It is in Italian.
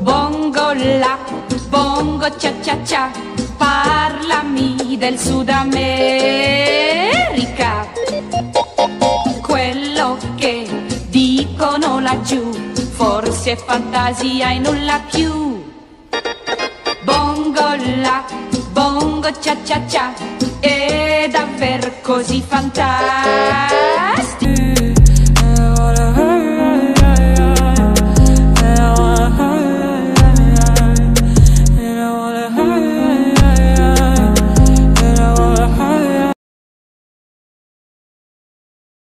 Bongo la, bongo cia cia cia, parlami del Sud America. Quello che dicono laggiù, forse è fantasia e nulla più. Bongo la, bongo cia cia cia, è davvero così fantastico.